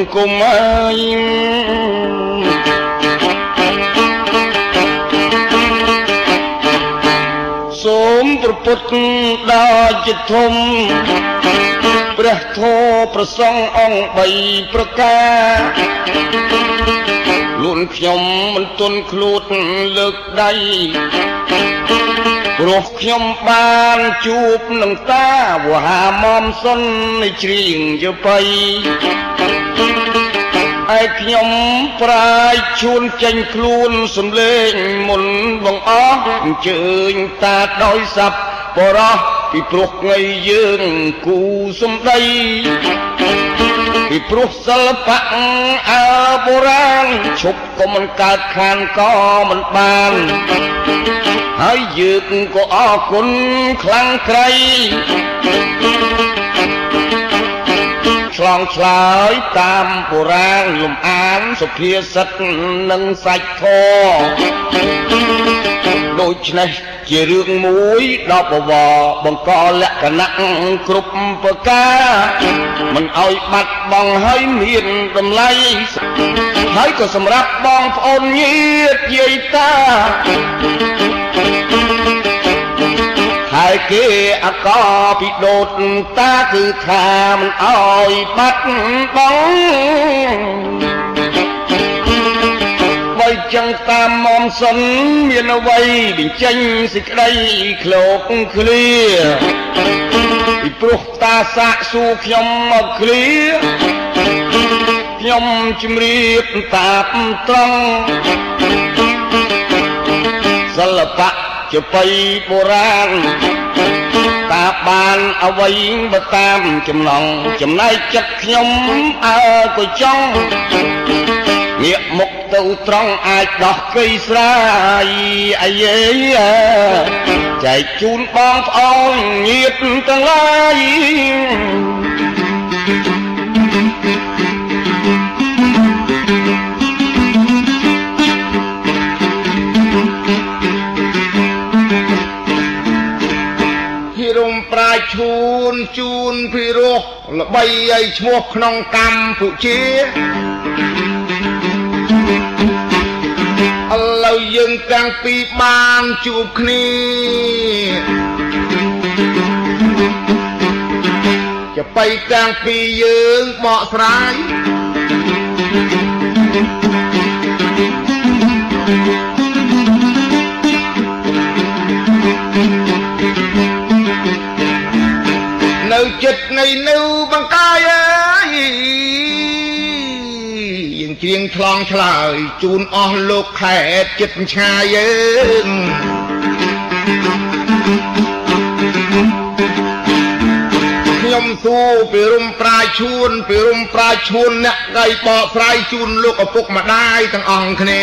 ង្គំហើយសូមប្រពុតដល់ចិត្តធំព្រះធម៌ប្រសងអង្គ3ប្រការលួនខ្ញុំមិនទន់ខ្លួនលើកដៃព្រោះខ្ញុំបានជួបនឹងតាវហាមុំសុននៃជ្រៀងយបៃ ឯខ្ញុំប្រាយឈួនចេញខ្លួនសំលេងមុនបងអស់អញ្ជើញតាដោយសັບបរោះពីព្រោះថ្ងៃយើងគូសំដីពីព្រោះសិល្បៈអើបុរាណឈប់ក៏មិនកើតខានក៏មិនបានហើយយើងក៏អរគុណខ្លាំងក្រៃឆ្ល ងឆ្លើយតាមបុរាណលំអានសុភាសិតនិងសាច់ធរដូច្នេះជារឿងមួយដល់បវរបង្កលក្ខណៈគ្រប់ប្រការមិនឲ្យបាត់បង់ហើយមានតម្លៃហើយក៏សម្រាប់បងប្អូនញាតិយាយតា ហើយគេអកពីដូតតាគឺថាមិនអោយបាត់បង់បើចឹងតាមមុំសិនមានអ្វីបញ្ចេញសេចក្តីឃ្លោកឃ្លាពីព្រោះតាសាក់សួរខ្ញុំមកឃ្លាខ្ញុំជំរាបតាបត្រង់សិល្បៈ ជាបៃបុរាណតាបានអ្វីបើតាមចំណងចំណែកចិត្តខ្ញុំអើក៏ចង់ងាកមុខទៅត្រង់អាចដោះកៃស្រាយអាយេចែកជូនបងប្អូនញាតិទាំងឡាយ ឈួនជូនភិរោះល្បីឲ្យឈ្មោះក្នុងកម្ពុជាឥឡូវយើងទាំងពីរបានជួបគ្នាចាបៃទាំងពីរយើងបកស្រាយ ងច្រៀងឆ្លងឆ្លើយជូនអស់លោកខេតចិត្តឆ្ងាយយើងខ្ញុំសួរពីរុំប្រាឈួនពីរុំប្រាឈួនអ្នកដៃបកស្រាយជូនលោកឪពុកម្ដាយទាំងអង្គគ្នា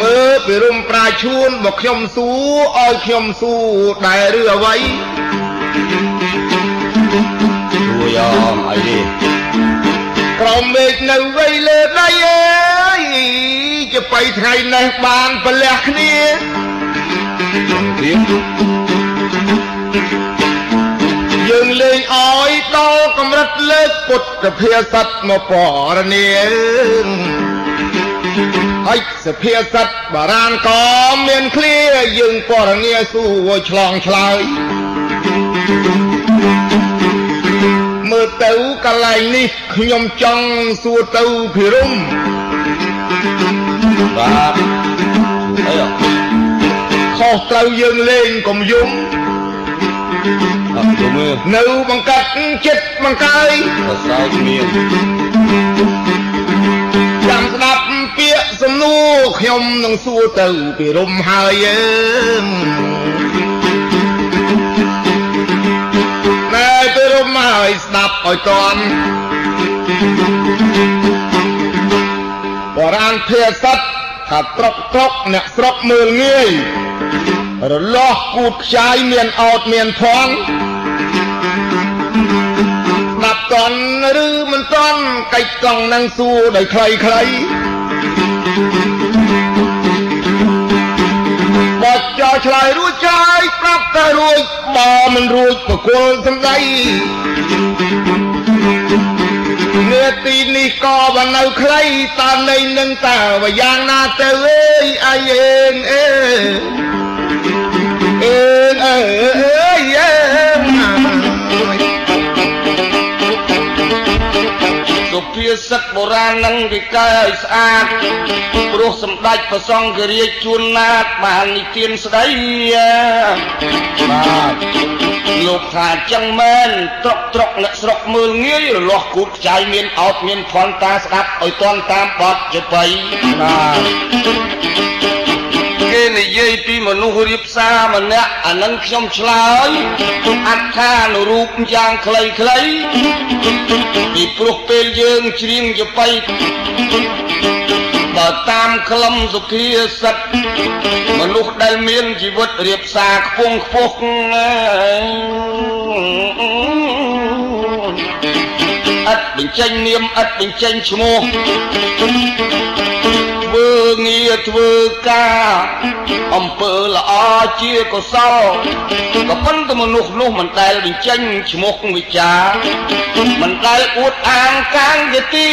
មើលពីរុំប្រាឈួនបើខ្ញុំសួរឲ្យខ្ញុំសួរដែរឬអ្វីសួរយ៉ាងអីទេ ក្រោមមេឃនៅវ័យលើដៃអើយជាបៃថ្ងៃនេះបានប្រលះគ្នាទៀតយើងលេងអោយដល់កម្រិតលើកពុទ្ធភាសិតមកពរនាហើយសភាសិតបារាណក៏មានឃ្លាយើងពរនាសួរឆ្លងឆ្លើយមើល ទៅកន្លែងនេះខ្ញុំចង់សួរទៅភិរមបាទអីខុសត្រូវយើងលេងកុំយំអត់ទៅមើលនៅបង្កាត់ចិត្តបង្កាយសរសើរគ្នាចាំស្ដាប់ពាក្យសំណួរខ្ញុំនឹងសួរទៅភិរមហើយអើណែទៅរំហើយស្ដាប់ ឲ្យតន់បរាណភាសិតថាត្រកត្រកអ្នកស្រុកមើលងាយរលាស់គូតខ្ចាយមានអោតមានផន់ស្ដាប់តន់ឬមិនតន់កិច្ចកង់នឹងសួរដោយខ្លីខ្លីបត់ចោឆ្លើយរួចចាយយបើមិនរួចប្រគល់សំដីនា ទីនេះក៏បើនៅខ្លីតើនៃនឹងតើវាយ៉ាងណាទៅអើយអាយអេងអេអេងអើយអេសុភាសិតបុរាណនឹងគេកែឲ្យស្អាតព្រោះសម្ដេចព្រះសង្ឃរាជជួនណាតបាននិទានស្ដីបាទ លោកថាចឹងមែនត្រកត្រកអ្នកស្រុកមើលងាយរលាស់គូតខ្ចាយមានអោតមានផនតាស្ដាប់ឲ្យតន់តាមបត់ជបៃបាទគេនិយាយពីមនុស្សរៀបសារម្នាក់អានឹងខ្ញុំឆ្លើយអត្ថានុរូបយ៉ាងខ្លីៗពីព្រោះពេលយើងច្រៀងជបៃ បើតាមខ្លឹមសុភាសិតមនុស្សដែលមានជីវិតរៀបសារខ្ពង់ខ្ពស់អត់បញ្ចេញនាមអត់បញ្ចេញឈ្មោះធ្វើ ងារធ្វើការអំពើល្អជាកុសលក៏ប៉ុន្តែមនុស្សនោះមិនដែលបញ្ចេញឈ្មោះវិចារមិនដែលអួតអាងកាងយទី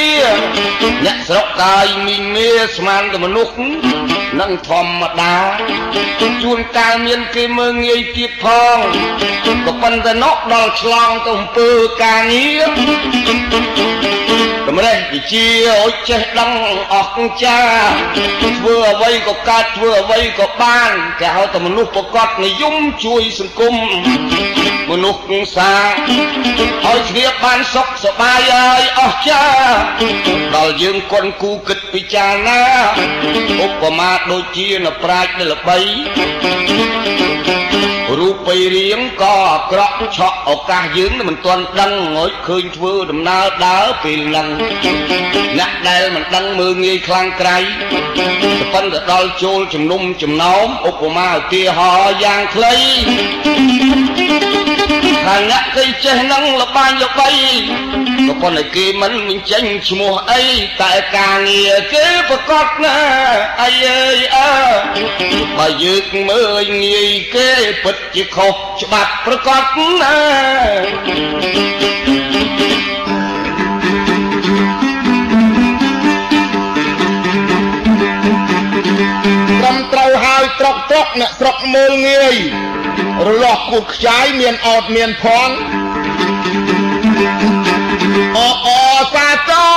អ្នកស្រុកកាយមីងមេស្មានតែមនុស្សនឹងធម្មតាជួនកាលមានគេមើងងាយទៀតផងក៏ប៉ុន្តែនោះដល់ឆ្លងទៅអំពើការងារតម្រេះវិជាអុចចេះដឹងអស់ចាធ្វើអ្វីក៏កើតធ្វើអ្វីក៏បានគេហៅតែមនុស្សប្រកបនិយមជួយសង្គមមនុស្សសាឲ្យគ្នាបានសុខសប្បាយហើយអស់ចាដល់យើងគន់គូគិតពិចារណាឧបមាដូចជានប្រាជ្ញល្បីរូ បបីរៀងក៏អាក្រក់ឆក់ឱកាសយើងមិនទាន់ដឹងងើយឃើញធ្វើដំណើរដើរពេលហ្នឹងអ្នកដែលមិនដឹងមើងងាយខ្លាំងក្រៃប៉ុន្តែដល់ចូលជំនុំចំណោមឧបមាឧទាហរណ៍យ៉ាងខ្លី ថាអ្នកគេចេះនឹងលបាញ់លបីក៏ប៉ុន្តែគេមិនបញ្ចេញឈ្មោះអីតែការងារគេប្រកបណាអីអើយអើបើយើងមើលងាយគេពិតជាខុសច្បាប់ប្រកបណា អ្នកស្រុកមើលងាយរលាស់គូតខ្ចាយមានអត់មានផងអអសាតើ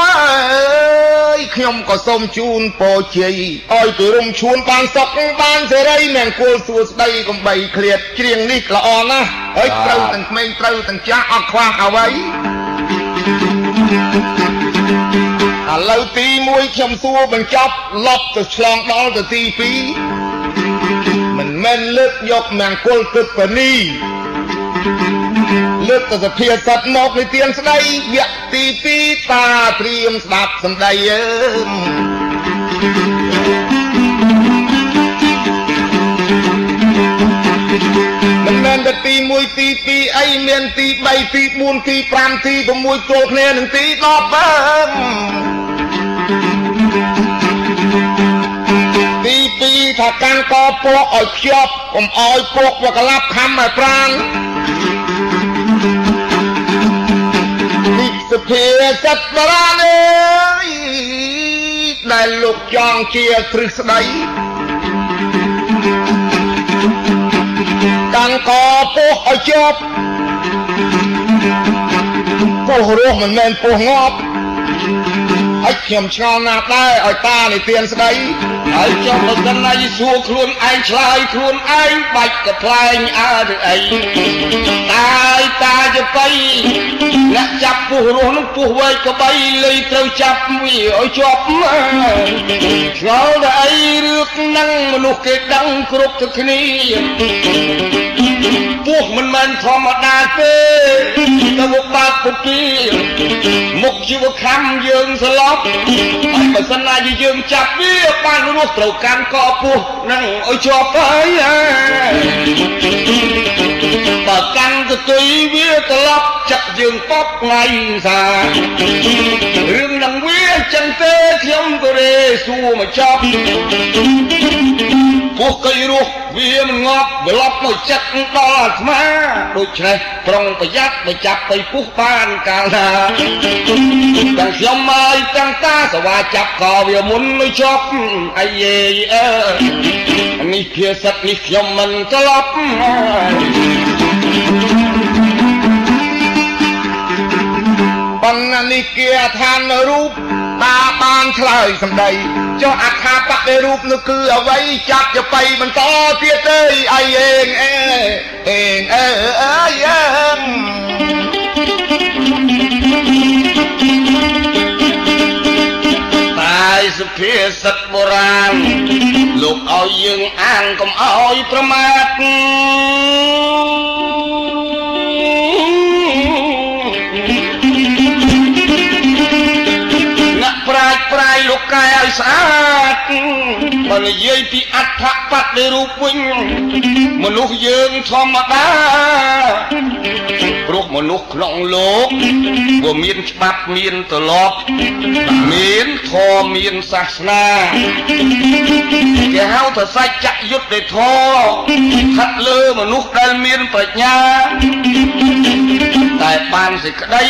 យខ្ញុំក៏សូមជូនពរជ័យឲ្យទៅរុំឈួនបានសុខបានសេរីមង្គលសួស្ដីកំបីឃ្លាតច្រៀងនេះល្អណាស់ហើយត្រូវទាំងក្មេងត្រូវទាំងចាស់អត់ខ្វះអ្វីឥឡូវទី1ខ្ញុំសួរបញ្ចប់លប់ទៅឆ្លងដល់ទៅទី2 មិនមែនលើកយកមង្គលទឹកបនីលើកទៅសភាសិតមកនិទានស្ដីវគ្គទី2តាត្រៀមស្ដាប់សម្ដីអើមិនមែនតែទី1ទី2អីមានទី3ទី4ទី5ទី6ចូលគ្នានឹងទី10អើ 2ថាកាន់កពកឲ្យខ្ជាប់កុំឲ្យពកវាក្លាប់ខំឲ្យប្រាងទីសុភាសិតបរានអើយដែលលោកចង់ជាទ្រឹស្ដីកាន់កពោះឲ្យជាប់ពោះរស់មិនមែនពោះងាប់ ហើយខ្ញុំឆ្ងល់ណាស់ដែរឲ្យតានិទានស្ដីហើយចុះបើសិនណាយីសួរខ្លួនឯងឆ្លើយខ្លួនឯងបាច់កផ្លែងអើឬអីតាយតាយបៃអ្នកចាប់ពោះរស់នឹងពោះវែកក្បីលុយត្រូវចាប់វាឲ្យជាប់ឆ្ងល់តែអីរឿងហ្នឹងមនុស្សគេដឹងគ្រប់ទៅគ្នា ពោះមិនមែនធម្មតាទេទៅមកបាត់ពុពីមុខជីវកម្មយើងស្លាប់ហើយបើសិនណាយើងចាប់វាបានរស់ត្រូវកាន់កពោះនឹងឲ្យជាប់ហើយបើកាន់ទៅទុយវាត្រឡប់ចាក់យើងតបថ្ងៃសារឿងនឹងវាចឹងទេខ្ញុំក៏រេសួរមកចប់ ពពោះកៃរស់វាមិនងាប់វាឡប់មកចិត្តដល់អាត្មាដូច្នេះប្រុងប្រយ័ត្នបើចាប់ទៅពុះបានកាលណាទាំងខ្ញុំមកទាំងតាសវាចាប់ក៏វាមុននៅជាប់អីយេអើនេះភាសិតនេះខ្ញុំមិនស្លាប់បណ្ណានិគាឋានរូប តាបានឆ្លើយសម្ដីចុះអខាបតិរូបនោះគឺអ្វីចាប់ទៅបៃបន្តទៀតទេអីអេងអេអេងអេអើយអេងតែសុភាសិតបុរាណលោកឲ្យយើងអានកុំឲ្យប្រមាទ ស្អាតបើនិយាយពីអដ្ឋបត្តិរូបវិញមនុស្សយើងធម្មតាព្រោះមនុស្សក្នុងលោកវាមានច្បាប់មានទម្លាប់មានធម៌មានសាសនាគេហៅថាសច្ចយុត្តិធម៌ស្ថិតលើមនុស្សដែលមានប្រាជ្ញា តែបានសេចក្តី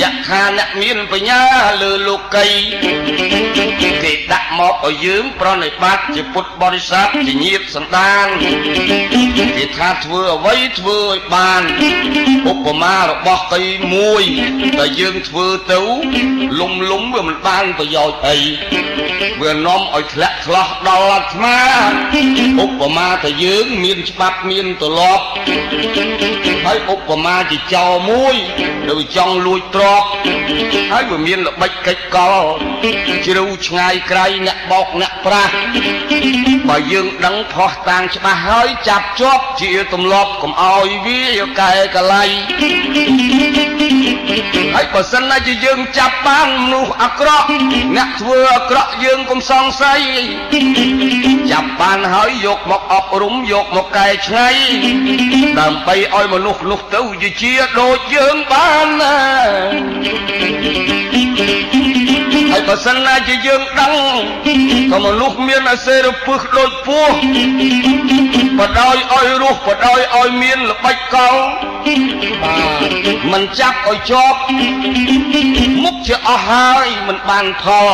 យៈខាអ្នកមានបញ្ញាលើលោកីគេដាក់មកឲ្យយើងប្រណិប័តជាពុទ្ធបរិស័ទជាញាតសន្តានគេថាធ្វើអ្វីធ្វើឲ្យបានឧបមារបស់កីមួយដែលយើងធ្វើទៅលំលំវាមិនបានប្រយោជន៍អីវានាំឲ្យធ្លាក់ឆ្លោះដល់អាត្មាឧបមាថាយើងមានច្បាប់មានទម្លាប់ហើយឧបមាជាចោមួយដែលចង់លួចទ្រព្យហើយវាមានល្បិចកិច្ចកលជ្រៅឆ្ងាយក្រៃអ្នកបោកអ្នកប្រាស់បើយើងដឹងផោះតាំងច្បាស់ហើយចាប់ជាប់ជាទម្លាប់កុំឲ្យវាកែកលៃហើយបើសិនណាជាយើងចាប់បានមនុស្សអាក្រក់អ្នកធ្វើអាក្រក់យើងកុំសង្ស័យចាប់បានហើយយកមកអប់រំយកមកកែច្នៃដើម្បីឲ្យមនុស្សនោះទៅជាដូចយើងបានណាហើយបើសិនណាជាយើងដឹងក៏មនុស្សមានអសេរពឹសដូចពស់បដោយឲ្យរស់បដោយឲ្យមានល្បិចកលបាទមិនចាប់ឲ្យជាប់មុខជាអស់ហើយមិនបានផល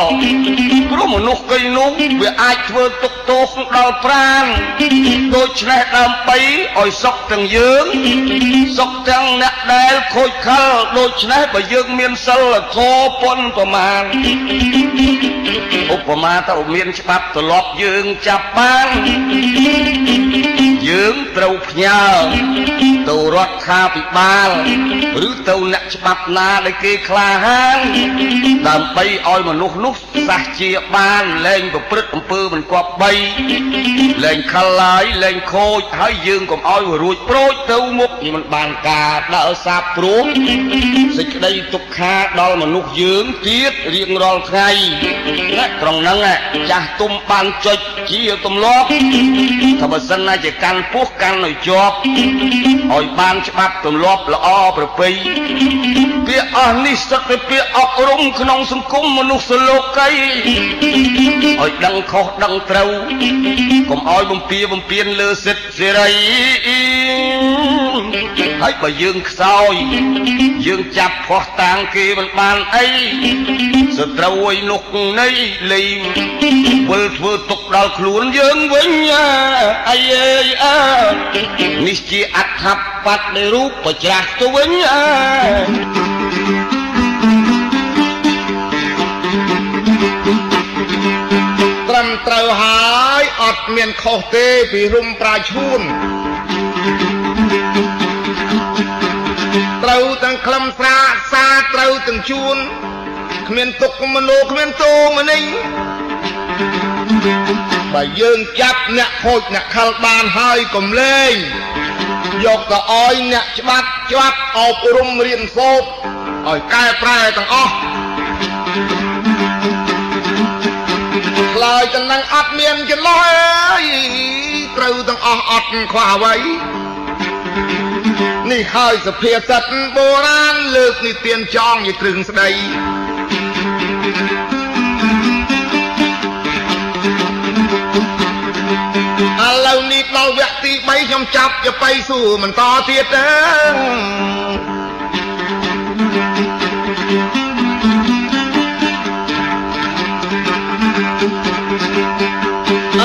ព្រោះមនុស្សកៃនោះវាអាចធ្វើទុកទោសដល់ប្រាណដូច្នេះដើម្បីឲ្យសុខទាំងយើងសុខទាំងអ្នកដែលខូចខលដូច្នេះបើយើងមានសិលធម៌ពុនប្រមាណឧបមាទៅមានច្បាប់ទលាប់យើងចាប់បាន យើងត្រូវផ្ញើទៅរដ្ឋាភិបាលឬទៅអ្នកច្បាប់ណាដែលគេក្លាហានដើម្បីឲ្យមនុស្សនោះសះជាបានលែងប្រព្រឹត្តអំពើមិនគប្បីលែងខលឡាយលែងខូចហើយយើងកុំឲ្យរួចប្រូចទៅមុខនេះមិនបានការដើរសាបព្រោះសេចក្តីទុក្ខាដល់មនុស្សយើងទៀតរៀងរាល់ថ្ងៃណាត្រង់ហ្នឹងចាស់ទុំបានចុចជាទម្លាប់ថាបើសិនណាជាកាន់ពោះកាន់ឲ្យជាប់ឲ្យបានច្បាប់ទម្លាប់ល្អប្រពៃពាក្យអស់នេះសិតតែពាក្យអប់រំក្នុងសង្គមមនុស្សលោកីឲ្យដឹងខុសដឹងត្រូវកុំឲ្យបំពីបំពេញលើសិទ្ធិសេរីហើយបើយើងខ្សោយ យើងចាប់ផោះតាំងគេមិនបានអីសត្រូវឲ្យនុកនៃលេងវិលធ្វើទុកដល់ខ្លួនយើងវិញអីអើយអើនេះជាអត្ថបត្តិនៃរូបប្រច្រាស់ទៅវិញអើត្រឹមត្រូវហើយអត់មានខុសទេពីរុំប្រាឈួនត្រូវទាំងខ្លឹមសារសាត្រូវទាំងជួនគ្មានទុកមនោគ្មានតោមនិញ បើយើងចាប់អ្នកខូចអ្នកខលបានហើយកុំលេងយកទៅអោយអ្នកច្បាប់ច្បាប់អប់រំរៀនសូត្រឲ្យកែប្រែទាំងអស់ខ្លាយទៅនឹងអត់មានចន្លោះអើយត្រូវទាំងអស់អត់ខ្វះអ្វីនេះហើយសភាសិតបុរាណលើកនិទានចងជាគ្រឿងស្ដី ឥឡូវនេះដល់វគ្គទី3ខ្ញុំចាប់ទៅបៃសួរបន្តទៀតទៅ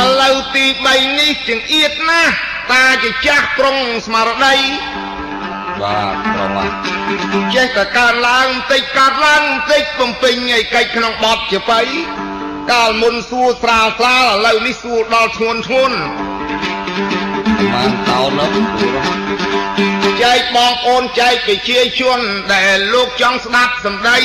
ឥឡូវទី3នេះចង្អៀតណាស់តាជាចាស់ប្រុងស្មារតីបាទប្រមាចេះតែកើតឡើងបន្តិចកើតឡើងបន្តិចបំពេញឲ្យកិច្ចក្នុងបត់ជាបៃ កាលមុនសួរស្រាលស្រាលឥឡូវនេះសួរដល់ធ្ងន់ធ្ងន់ប្រមាណតោននោះគ្រូចែកបងប្អូនចែកវិជាជន ដែលលោកចង់ស្ដាប់សម្ដី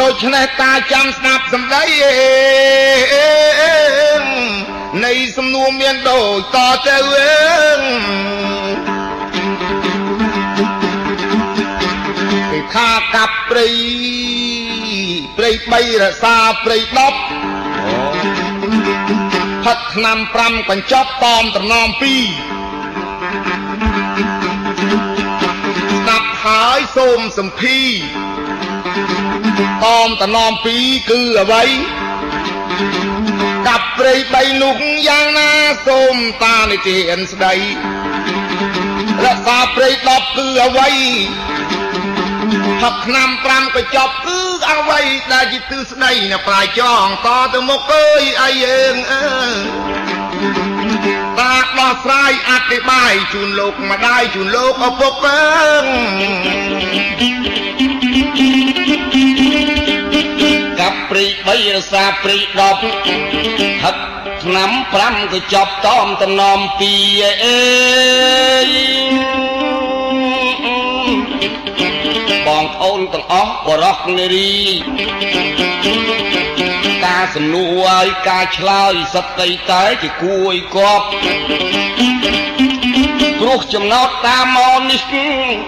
ដូច្នេះតាចាំស្ដាប់សម្ដីនៃសំណួរមានដូចតទៅអើគេ កាប់ព្រៃព្រៃ3រសាព្រៃ10អូផឹកឆ្នាំ5កញ្ចប់តមត្រណម2ស្ដាប់ហើយសូមសម្ភីតមត្រណម2គឺអ្វីកាប់ព្រៃ3នោះយ៉ាងណាសូមតានិទានស្ដីរក្សាព្រៃ10គឺអ្វី ផឹកឆ្នាំ5កញ្ចប់គឺអ្វីដែលជាទិស្ដីអ្នកប្រាជ្ញចងតទៅមុខអើយអីយើងអើតាដោះស្រាយអធិប្បាយជូនលោកម្ដាយជូនលោកឪពុកអើកាប់ព្រៃ3រសាព្រៃ10ហឹកឆ្នាំ5ក៏ចប់តមតំណំ2អើ បងប្អូនទាំងអស់បរោះនារីការសំណួរហើយការឆ្លើយសត្វតីតែជាគួរឲ្យគប់ ព្រោះចំណោតតាមមកនេះ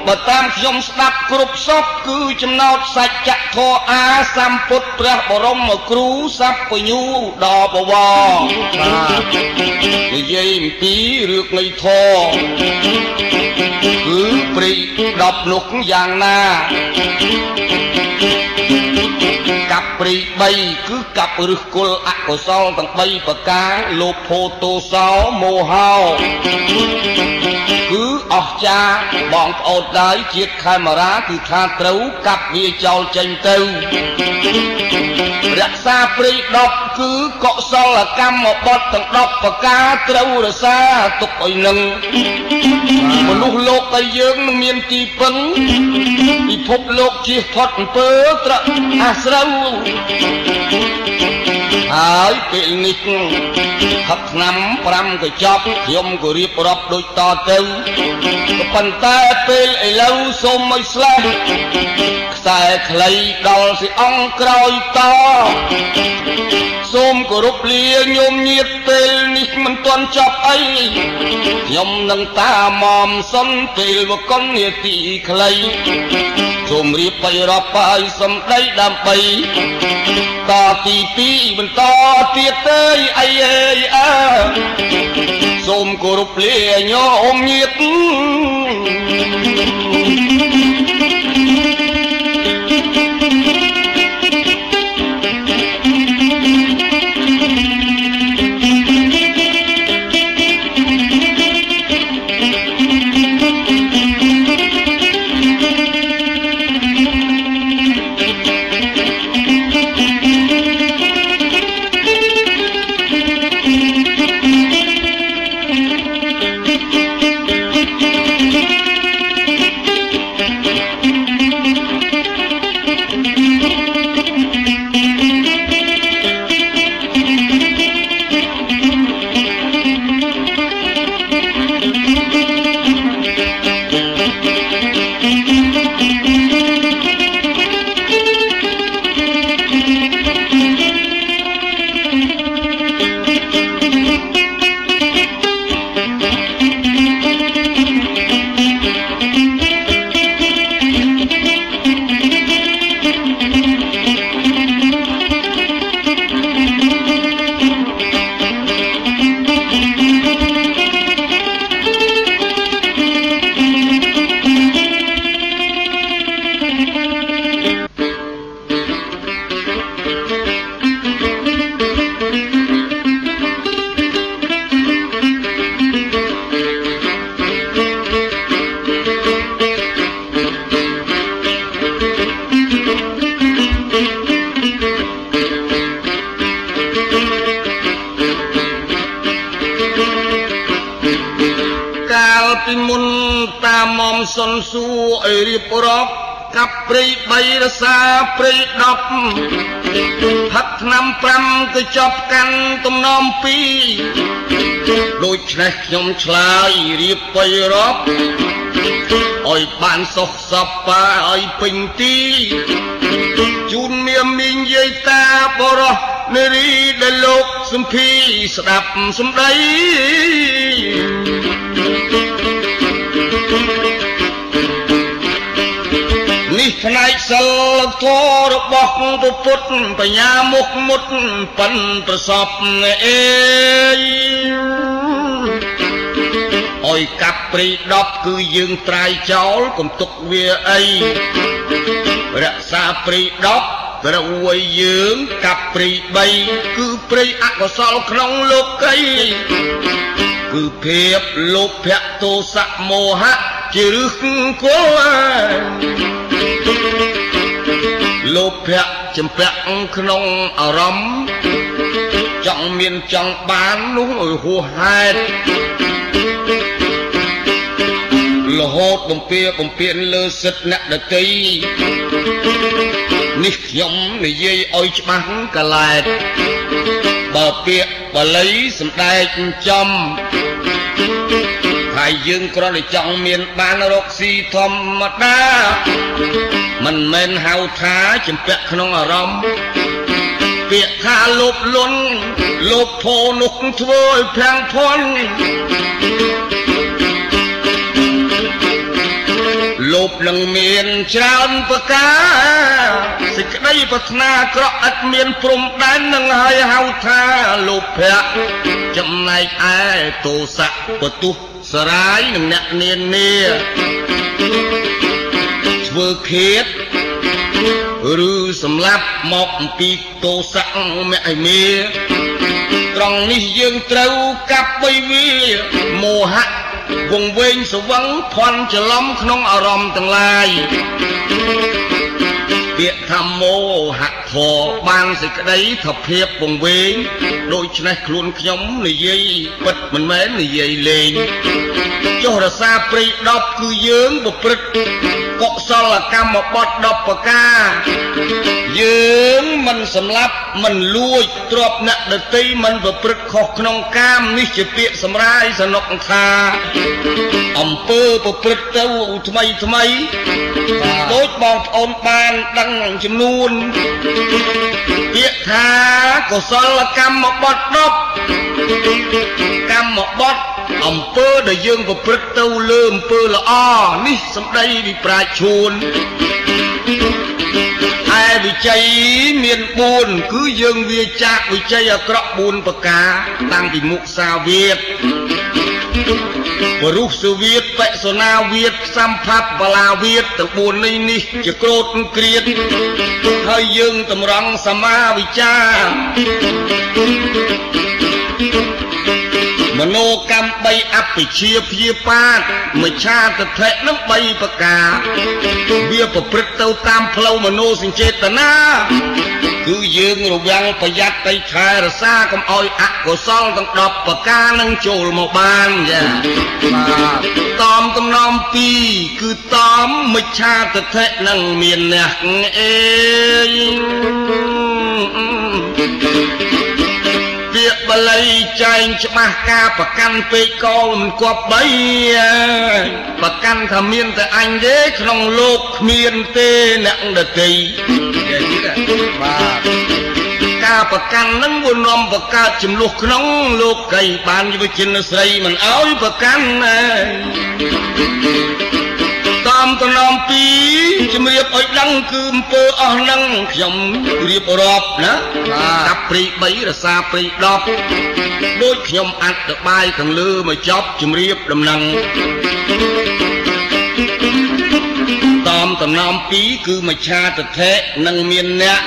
បើតាមខ្ញុំស្ដាប់គ្រប់សពគឺចំណោតសច្ចធម៌អាសម្ពុទ្ធព្រះបរមគ្រូសัพពញូដល់បវរបាទនិយាយអំពីរឿងនៃធម៌គឺព្រី10នោះយ៉ាងណាកាប់ ព្រី3គឺកាប់ឫសគល់អកុសលទាំង3ប្រការលោភោទោសោមោហោគឺអស្ចារ្យបងប្អូនដែរជាតិខេមរាគឺថាត្រូវកាប់វាចោលចេញទៅរក្សាព្រី10គឺកុសលកម្មបត់ទាំង10ប្រការត្រូវរក្សាទុកឲ្យនឹងមនុស្សលោកតែយើងនឹងមានទីពឹងពិភពលោកជៀសផុតអំពើត្រអាស្រូវ thank ហើយពេលនេះហឹកឆ្នាំ5ក៏ចប់ខ្ញុំក៏រៀបរាប់ដូចតទៅក៏ប៉ុន្តែពេលឥឡូវសូមឲ្យស្លាប់ខ្សែខ្លីដល់សិអង្គក្រោយតសូមគោរពលាញោមញាតពេលនេះមិនទាន់ចប់អីខ្ញុំនឹងតាមមសុនពេលមកកុននាទីខ្លីសូមរៀបបៃរាប់បាយសំដីដើម្បីតទី2បន្តទៀតទេអីអើយអើសូមគោរពលាញោមញាត ព្រៃ10ផឹកឆ្នាំ5ទៅចប់កាន់ទំនំ2ដូច្នេះខ្ញុំឆ្លើយរៀបបីរាប់ឲ្យបានសុខសប្បាយឲ្យពេញទីជូនមៀមមីងយាយតាបរោះនារីដែលលោកសំភីស្ដាប់សំដី ផ្នែកសិលធម៌របស់ពុទ្ធបញ្ញាមុខមុតប៉ិនប្រសពអេអុយកាប់ព្រី10គឺយើងត្រាយចោលកុំទុកវាអីរក្សាព្រី10ត្រូវឲ្យយើងកាប់ព្រី3គឺព្រីអកុសលក្នុងលោកីគឺភាពលោភៈទោសៈមោហៈជាឫសគល់ លោភៈចម្ពាក់ក្នុងអារម្មណ៍ចង់មានចង់បាននោះឲ្យហួសហេតុរហូតបំពៀបំពៀនលើសិទ្ធិអ្នកដតីនេះខ្ញុំនិយាយឲ្យច្បាស់កឡែតបើពាក្យបាលីសំដែងចំ ហើយយើងគ្រាន់តែចង់មានបានរកស៊ីធម្មតាមិនមែនហៅថាចម្ពាក់ក្នុងអារម្មណ៍ពាក្យថាលោភលន់លោភផោនោះធ្វើឲ្យភាំងភ័ន្លោភនឹងមានច្រើនប្រការសេចក្តីប្រាថ្នាក្រក់ឥតមានព្រំដែននឹងហើយហៅថាលោភៈចំណែកឯទោសៈបទុះសរាយនឹងអ្នកនានាធ្វើឃាតឬសម្លាប់មកអំពីទោសៈមហិមាត្រង់នេះយើងត្រូវកាប់បីវាមោហៈ វងវែងសវឹងភ័ន្តច្រឡំក្នុងអារម្មណ៍ទាំងឡាយ ពាក្យថាមោហៈធរបានសេចក្តីថាភាពពងវែងដូច្នេះខ្លួនខ្ញុំនិយាយពិតមិនមែននិយាយលេងចុះរសាព្រៃ10គឺយើងប្រព្រឹត្តកុសលកម្មបត់10ប្រការយើងមិនសម្លាប់មិនលួចទ្រព្យអ្នកដតីមិនប្រព្រឹត្តខុសក្នុងកាមនេះជាពាក្យសម្រាយសនុកថាអំពើប្រព្រឹត្តទៅថ្មីថ្មីដូចបងប្អូនបានដឹងចំនួនពាក្យថាកុសលកម្មបត់10កម្មបត់អំពើដែលយើងប្រព្រឹត្តទៅលើអំពើល្អនេះសម្ដីវិប្រាជឈួនឯវិជ័យមាន4គឺយើងវាចាកវិជ័យអាក្រក់4ប្រការតាំងពីមុសាវាទ បរុសវាទបសុណាវាទសម្ផាប់បលាវាទទាំង4នេះនេះជាក្រោតគ្រៀតហើយយើងតម្រង់សមាវិចាមโนកម្ម 3អភិជាព្យាបាទមច្ឆាទិដ្ឋិនឹង3ប្រការវាប្រព្រឹត្តទៅតាមផ្លូវមโนសញ្ចេតនាគឺយើងរវាងប្រយ័ត្នទៅខែរសាកុំឲ្យអកុសលទាំង10ប្រការនឹងចូលមកបានចាបាទតំតំណំ2គឺតំមច្ឆាទិដ្ឋិនឹងមានអ្នកអេ ពាក្យបល័យចែងច្បាស់ការប្រកាន់ពេកក៏មិនគប់បីប្រកាន់ថាមានតែអញទេក្នុងលោកគ្មានទេអ្នកដតីបាទការប្រកាន់នឹងវានាំបង្កើតចំនួនក្នុងលោកីបានយុវជនស្រីមិនអោយប្រកាន់ណាតា មតំណំពីជំរាបឲ្យដឹងគឺអំពើអស់នឹងខ្ញុំរៀបរាប់ណាកាប់ព្រី3រសាព្រី10ដូចខ្ញុំអត្តបាយខាងលើមកចប់ជំរាបដំណឹងតាមតំណំពីគឺមច្ឆាទិដ្ឋិនឹងមានអ្នក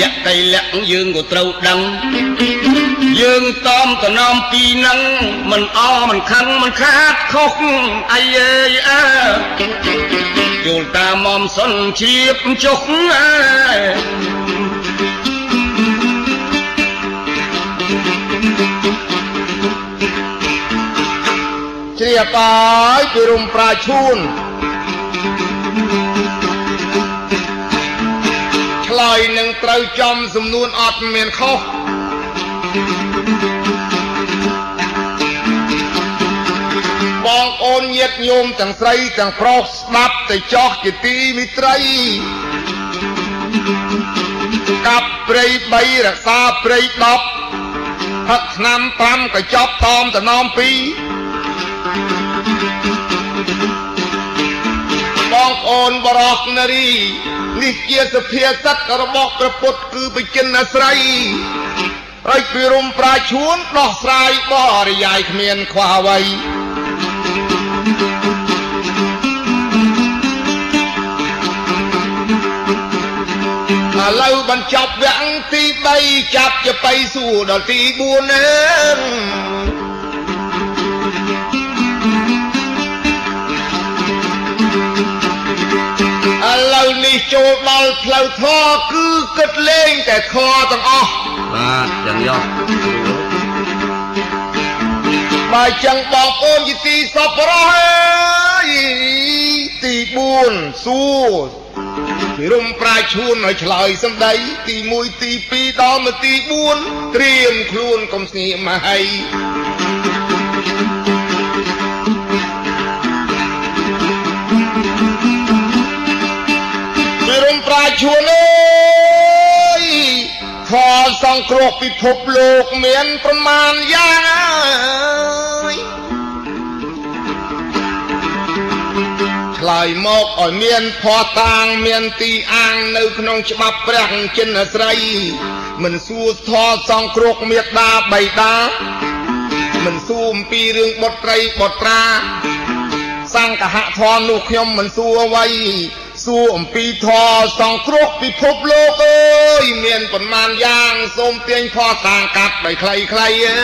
យៈតៃលៈយើងក៏ត្រូវដឹង យើងតំតំណំពីនឹងមិនអមិនខឹងមិនខាតខុសអីអើយអើយល់តាមមសុនជាបចុះអើជ្រាបជ្រាបហើយពីរុំប្រាឈួនឆ្លើយនឹងត្រូវចំសំនួនអត់មានខុស បងប្អូនញាតិញោមទាំងស្រីទាំងប្រុសស្ដាប់ទៅចោះជាទីមិត្តរីកាប់ព្រៃ3រក្សាព្រៃ10ហឹកឆ្នាំ5ក៏ចប់តอมតំណំ2បងប្អូនបរោះនារី នេះជាសភាសិទ្ធរបស់ព្រះពុទ្ធគឺបជនអាស្រ័យ ហើយពីរុំប្រាឈួនដោះស្រាយបរិយាយគ្មានខ្វះអ្វីឥឡូវបញ្ចប់វគ្គទី3ចាប់ជាបៃសួរដល់ទី4នឹ ឡូវនេះចូលដល់ផ្លូវធរគឺគិតលេងតែធរទាំងអស់បាទចឹងយោបើចឹងបងប្អូនជាទីសពរស់ហើយទី4សួរពីរុំប្រាឈួនឲ្យឆ្លើយសំដីទី1ទី2ដល់មកទី4ត្រៀមខ្លួនកុំស្ងៀមមកហើយ ឈួនអើយខលសង្គ្រោះពិភពលោកមានប្រមាណយ៉ាងអើយឆ្លើយមកឲ្យមានផតាងមានទីអាងនៅក្នុងច្បាប់ព្រះចិនស្រីមិនសួរធរសង្គ្រោះមេត្តាបៃតាមិនសួរអំពីរឿងបុត្រីបុត្រាសង្កហធម៌នោះខ្ញុំមិនសួរអ្វី សួរអំពីធរសង្គ្រោះពិភពលោកអើយមានប៉ុន្មានយ៉ាងសូមទាញផតាងកាត់ដោយខ្លីៗអើ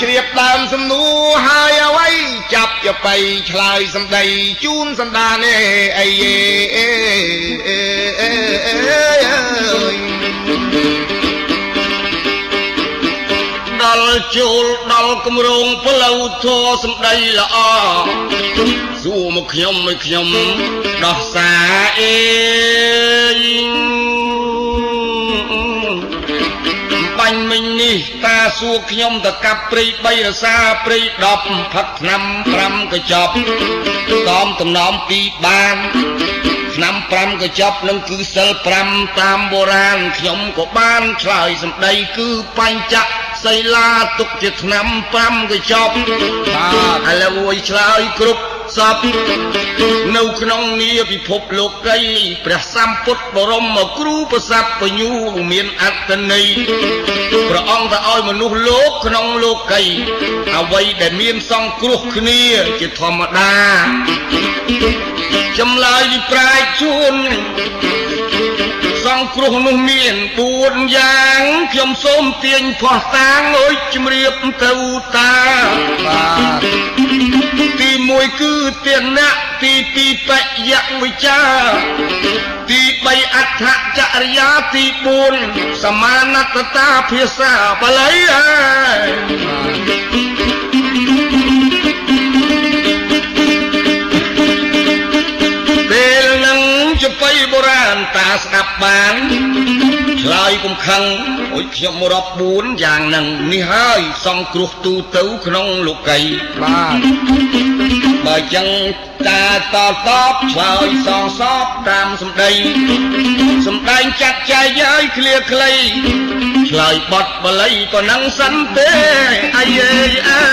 ជ្រាបដើមសំណួរហើយអ្វីចាប់ចបៃឆ្លើយសំដីជូនសន្តានអីអេដ ល់ចូលដល់គម្រោងផ្លូវធរសំដីល្អសួរមកខ្ញុំមកខ្ញុំដោះសារអេបាញ់មិញនេះតាសួរខ្ញុំទៅកាប់ព្រៃ3រសាព្រៃ10ផឹកឆ្នាំ5កញ្ចប់តំតំណំពីបានឆ្នាំ5កញ្ចប់នឹងគឺសិល5តាមបុរាណខ្ញុំក៏បានឆ្លើយសម្ដីគឺបញ្ចៈ សីលាទុកជាឆ្នាំ5កញ្ចប់បាទឥឡូវអួយឆ្លើយគ្រប់សពនៅក្នុងនីពិភពលោកីព្រះសម្ពុទ្ធបរមគ្រូប្រសាទបញ្ញូមានអត្តន័យព្រះអង្គទៅឲ្យមនុស្សលោកក្នុងលោកីអ្វីដែលមានសង្គ្រោះគ្នាជាធម្មតាចម្លើយពីប្រាជ្ញជួនសង្គ្រោះនោះមាន4យ៉ាងខ្ញុំសូមទាញផោះតាងអើយជំរាបទៅតាបាទទី1គឺទានៈទី2បយៈវិចាទី3អដ្ឋចរិយាទី4សមានតតាភាសាបាលីហើយ បៃបុរាណតាស្ដាប់បានឆ្លើយគុំខឹងអុយខ្ញុំរាប់4យ៉ាងនឹងនេះហើយសង្គ្រោះទូទៅក្នុងលោកីបាទបើចឹងតាតតបឆ្លើយសងសពតាមសម្ដីសម្ដែងចាត់ចែកឲ្យឃ្លាខ្លីឆ្លើយបត់បល័យក៏នឹងសិនទេអាយអើ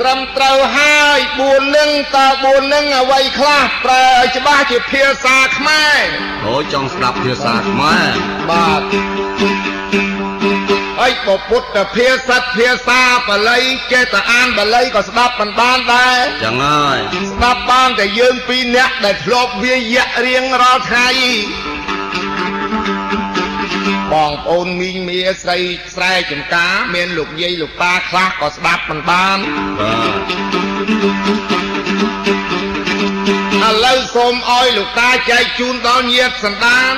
ត្រឹមត្រូវហើយ4នឹងតើ4នឹងអ្វីខ្លះប្រើឲ្យច្បាស់ជាភាសាខ្មែរអូចង់ស្ដាប់ភាសាខ្មែរបាទហើយពពុទ្ធភាសាភាសាបាលីចេះតែអានបាលីក៏ស្ដាប់មិនបានដែរចឹងហើយស្ដាប់បានតែយើងពីរនាក់ដែលធ្លាប់វាយៈរៀងរាល់ថ្ងៃ បងប្អូនមីងមាស្រីស្រែចំការ មានលោកយាយលោកតាខ្លះក៏ស្ដាប់មិនបានបាទឥឥឡូវសូមឲ្យលោកតាចែកជូនដល់ញាតិសន្តាន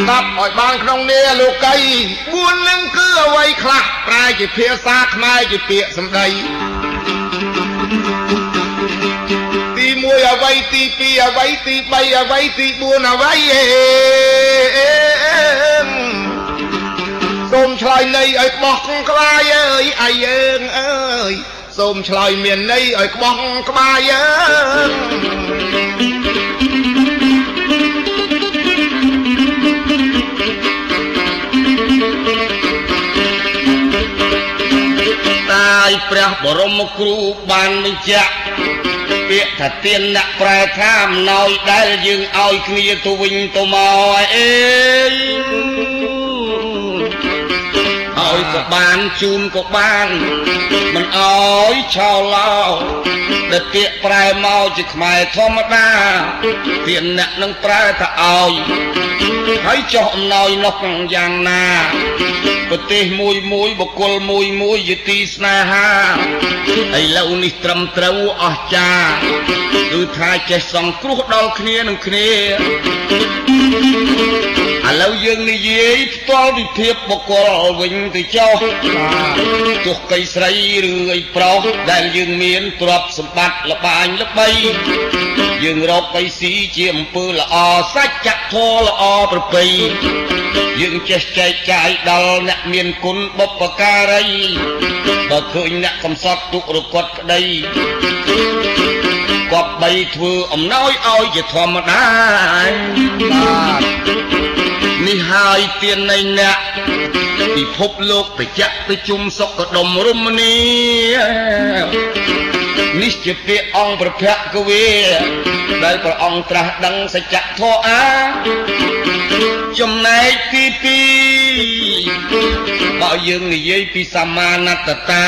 ស្ដាប់ឲ្យបានក្នុងនេះលោកី4នឹងគឺអ្វីខ្លះប្រែជាភាសាខ្មែរជាពាក្យសម្ដីទី 1អ្វីទី2អ្វីទី3អ្វីទី4អ្វីអេសូមឆ្លើយនៃឲ្យក្បោះក្បាយអើយអាយយើងអើយសូមឆ្លើយមានន័យឲ្យក្បោះក្បាយអើយ តាយព្រះបរមគ្រូបានបញ្ជាក់ពាក្យថាទៀនអ្នកប្រែថាអំណោយដែលយើងឲ្យគ្នាទៅវិញទៅមកអេ ឲ្យក៏បានជូនក៏បានមិនអោយឆោឡោដែលពាក្យប្រែមកជាខ្មែរធម្មតាទានអ្នកនឹងប្រែថាឲ្យហើយចោះអំណោយនោះយ៉ាងណាប្រទេសមួយមួយបុគ្គលមួយមួយយទីស្នេហាឥឡូវនេះត្រឹមត្រូវអស្ចារ្យគឺថាចេះសង្គ្រោះដល់គ្នានឹងគ្នា ឥឡូវយើងនិយាយផ្ទាល់ពីភាពបុគ្គលវិញទៅចុះទោះកៃស្រីឬអីប្រុសដែលយើងមានទ្រព្យសម្បត្តិលបាញល្បីយើងរកកៃស៊ីជាអំពើល្អសាច់ចក្ធរល្អប្រពៃយើងចេះចែកចាយដល់អ្នកមានគុណបុព្វការីបើឃើញអ្នកកំសត់ទុករកត់ក្តីគប្បីធ្វើអំណោយឲ្យជាធម្មតាបាទ នេះហើយទាននៃអ្នកពិភពលោកប្រជៈប្រជុំសុខដុមរមនីនេះជាពាក្យអង្គប្រភគវេដែលព្រះអង្គត្រាស់ដឹងសច្ចធម៌អាចំណែកទី2 បើយើងនិយាយពីសមាណតតា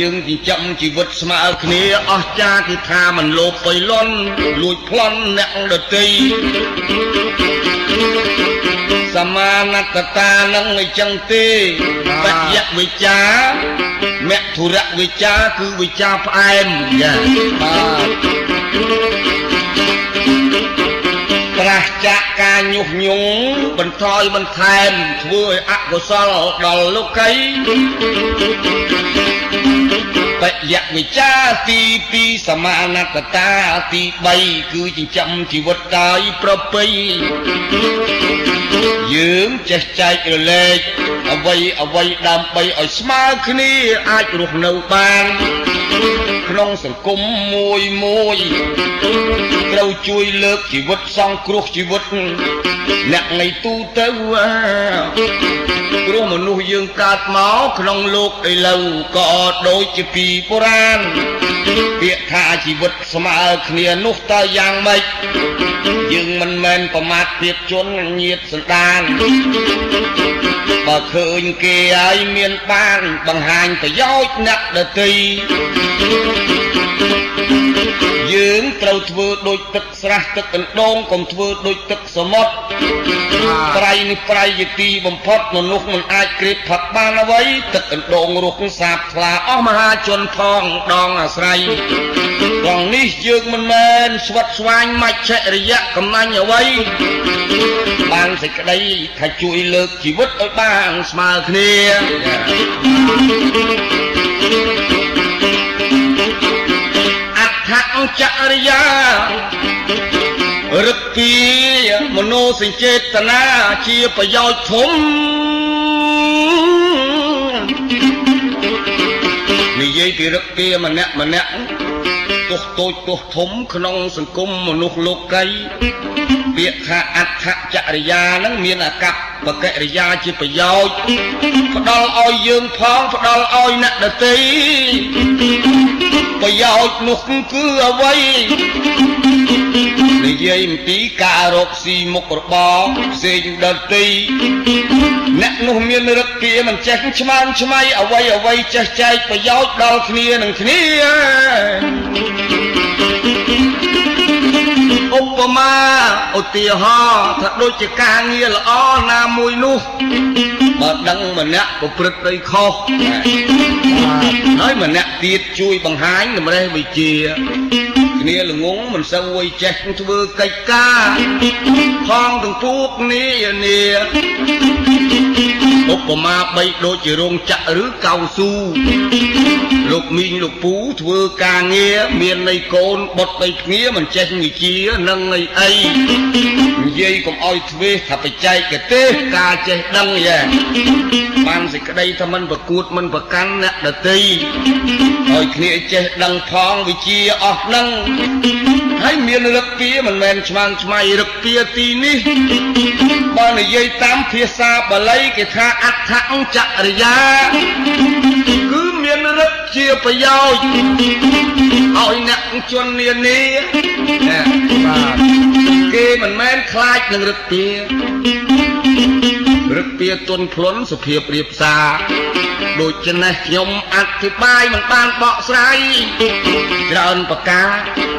យើងចិញ្ចឹមជីវិតស្មើគ្នាអស្ចារ្យគឺថាមិនលោភបីលន់លួចប្លន់អ្នកដទៃសមាណតតានឹងអញ្ចឹងទេបច្ចៈវិចាមធុរៈវិចាគឺវិចាផ្អែមយ៉ាបាទ ប្រះចាកការញុះញង់បន្ថយបន្ថែមធ្វើឲ្យអកុសលដល់លោកីបយៈវិចាទី2សមាណតតាទី3គឺចិញ្ចឹមជីវិតដោយប្រពៃយើងចេះចែករលែកអ្វីអ្វីដើម្បីឲ្យស្មើគ្នាអាចរស់នៅបាន ក្នុងសង្គមមួយមួយត្រូវជួយលើកជីវិតសង្គ្រោះជីវិតអ្នកនៃទូទៅព្រោះមនុស្សយើងកើតមកក្នុងលោកឥឡូវក៏ដូចជាពីបុរាណពាក្យថាជីវិតស្មើគ្នានោះតើយ៉ាងម៉េចយើងមិនមែនប្រមាថភាពជនញាតសន្តានបើឃើញគេឲ្យមានបានបង្ហាញប្រយោជន៍អ្នកដទៃយើងត្រូវធ្វើដូចទឹកស្រះទឹកអណ្ដូងកុំធ្វើដូចទឹកសមុទ្រប្រៃនេះប្រៃយទីបំផុតមនុស្សមិនអាចក្រេបផឹកបានអ្វីទឹកអណ្ដូងរុះសាបថ្លាអស់មហាជនផងដងអាស្រ័យត្រង់នេះយើងមិនមែនស្វិតស្វាញមច្ឆរិយៈកំណាញ់អ្វីបានសេចក្តីថាជួយលើកជីវិតឲ្យបានស្មើគ្នា ចរិយារឹកពីមโนសញ្ចេតនាជាប្រយោជន៍ធំនិយាយពីរឹកពីម្នាក់ម្នាក់ទោះតូចទោះធំក្នុងសង្គមមនុស្សលោកី ពាក្យថាអដ្ឋចរិយានឹងមានអកប្បកិរិយាជាប្រយោជន៍ផ្ដល់ឲ្យយើងផងផ្ដល់ឲ្យអ្នកដទៃប្រយោជន៍នោះគឺអ្វីនិយាយអំពីការរកស៊ីមុខរបរផ្សេងដទៃអ្នកនោះមានរឹកពីមិនចេះឆ្មើងឆ្មៃអ្វីអ្វីចេះចែកប្រយោជន៍ដល់គ្នានឹងគ្នាឧប មាឧទាហរណ៍ថាដូចជាការងារល្អណាមួយនោះបើដឹងម្នាក់ប្រព្រឹត្តដីខុសហើយម្នាក់ទៀតជួយបង្ហាញតម្រេះវិជ្ជាគ្នាល្ងងមិនសូវចេះធ្វើកិច្ចការផងទាំងពួកគ្នានាឧបមាបីដូចជារោងចក្រឬកៅស៊ូ លោកមីងលោកពូធ្វើការងារមានន័យកូនបុតបីគ្នាមិនចេះវិជ្ជានឹងអីអីនិយាយកុំអោយធ្វេសថាបច្ចេកទេសការចេះដឹងយ៉ាបានសេចក្តីថាមិនប្រកួតមិនប្រកាន់អ្នកដតីឲ្យគ្នាចេះដឹងផងវិជ្ជាអស់នឹងហើយមានរឹកពីមិនមែនឆ្មាំងឆ្មៃរឹកពីទីនេះបើនិយាយតាមភាសាបាលីគេថាអដ្ឋចរិយាគឺមានរឹក ជាប្រយោជន៍ឲ្យអ្នកជននានាបាទគេមិនមែនខ្លាចនឹងរឹកពីរឹកពីទុនភ្លុនសុភាពរៀបសារដូច្នេះខ្ញុំអធិប្បាយមិនបានបកស្រាយច្រើនប្រការ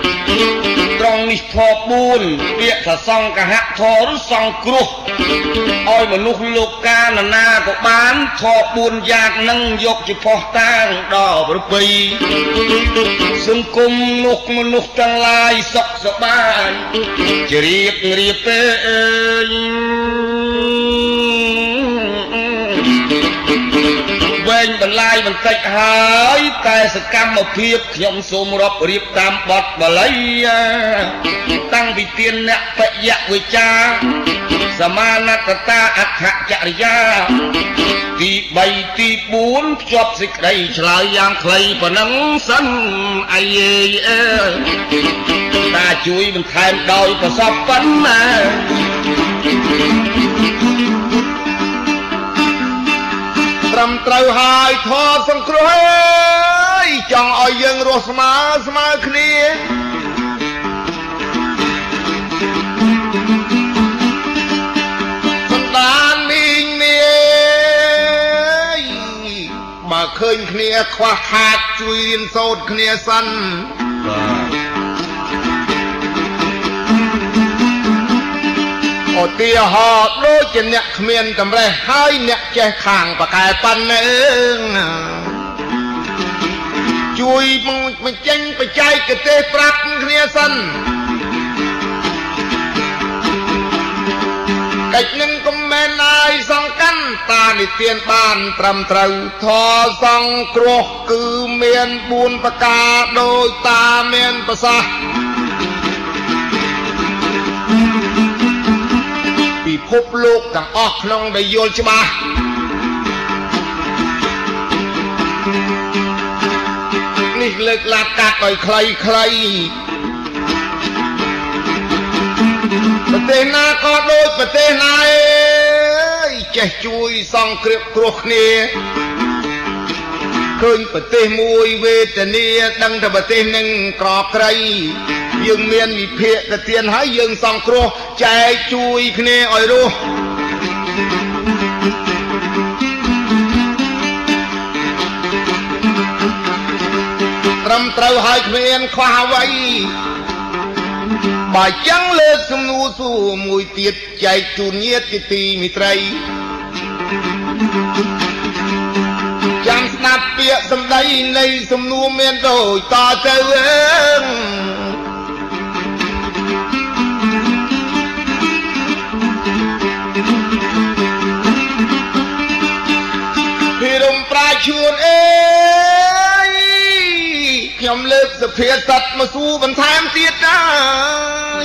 ត្រង់នេះធម៌4ពាក្យថាសង្កហៈធម៌ឬសង្គ្រោះឲ្យមនុស្សលោកកាលណាក៏បានធម៌4យ៉ាងនឹងយកជាផុសតាងដល់ប្រពៃសង្គមនោះមនុស្សទាំងឡាយសុខសប្បាយជ្រាបរៀបទេអើយ វែងបន្លាយបន្តិចហើយតែសកម្មភាពខ្ញុំសូមរាប់រៀបតាមបទបាលីតាំងពីទានអ្នកបយៈវិចាសមានតតាអដ្ឋចរិយាទី3ទី4ភ្ជាប់សេចក្តីឆ្លើយយ៉ាងខ្លីប៉ុណ្ណឹងសិនអាយអើតាជួយបន្ថែមដោយប្រសពប៉ុណ្ណា ត្រឹមត្រូវហើយធម៌សង្គ្រោះអើយចង់ឲ្យយើងរស់ស្មើស្មើគ្នាសន្តានមីងនាយបើឃើញគ្នាខ្វះខាតជួយរៀនសូត្រគ្នាសិនបាទ ឧទាហរណ៍ដូចជាអ្នកគ្មានតម្រេះហើយអ្នកចេះខាងបកែប៉ាន់អើជួយមកចេញបច្ចេកទេសប្រាប់គ្នាសិនកិច្ចនឹងកុំមែនអាយសង្កាន់តានិទានបានត្រឹមត្រូវធរសង្គ្រោះគឺមាន4ប្រការដោយតាមានប្រសាសន៍ ភពលោកទាំងអស់ក្នុងដែលយល់ច្បាស់នេះលើកឡាកាត់ឲ្យខ្លីខ្លីប្រទេសណាក៏ដូចប្រទេសណាអើយចេះជួយសង្គ្រោះគ្រោះគ្នាឃើញប្រទេសមួយវេទនាដឹងថាប្រទេសនឹងក្របក្រី យើងមានវិភាកទានហើយយើងសង្គ្រោះចែកជួយគ្នាឲ្យរស់ត្រឹមត្រូវហើយគ្មានខ្វះអ្វីបើចឹងលើកសំណួរសួរមួយទៀតចែកជូនញាតិជាទីមិត្តរីចាំស្ដាប់ពាក្យសម្ដីនៃសំណួរមានដូចតទៅអើ ឈួនអេខ្ញុំលើកសភាសិតមកសួរបន្ថែមទៀតដែរ